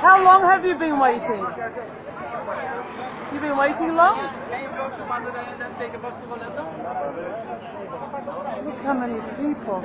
How long have you been waiting? You've been waiting long? Look how many people.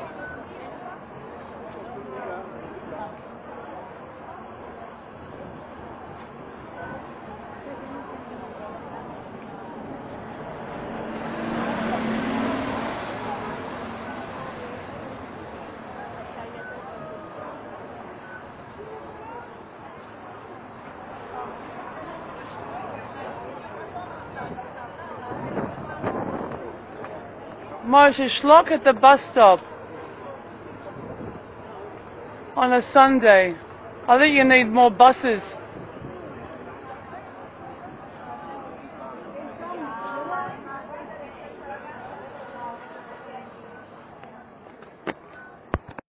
Marsaxlokk at the bus stop on a Sunday. I think you need more buses.